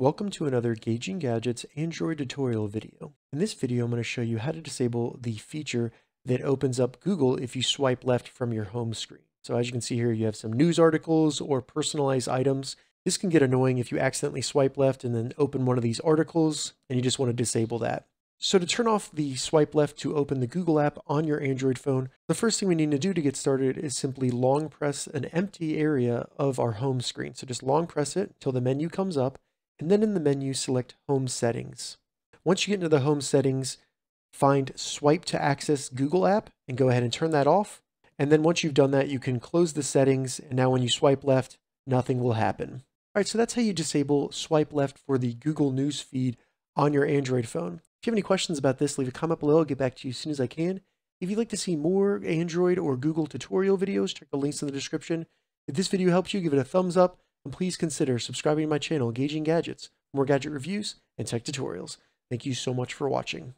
Welcome to another Gauging Gadgets Android tutorial video. In this video, I'm going to show you how to disable the feature that opens up Google if you swipe left from your home screen. So as you can see here, you have some news articles or personalized items. This can get annoying if you accidentally swipe left and then open one of these articles and you just want to disable that. So to turn off the swipe left to open the Google app on your Android phone, the first thing we need to do to get started is simply long press an empty area of our home screen. So just long press it until the menu comes up and then in the menu, select Home Settings. Once you get into the Home Settings, find Swipe to access Google app and go ahead and turn that off. And then once you've done that, you can close the settings. And now when you swipe left, nothing will happen. All right, so that's how you disable swipe left for the Google News feed on your Android phone. If you have any questions about this, leave a comment below. I'll get back to you as soon as I can. If you'd like to see more Android or Google tutorial videos, check the links in the description. If this video helps you, give it a thumbs up and please consider subscribing to my channel, Gauging Gadgets, more gadget reviews and tech tutorials. Thank you so much for watching.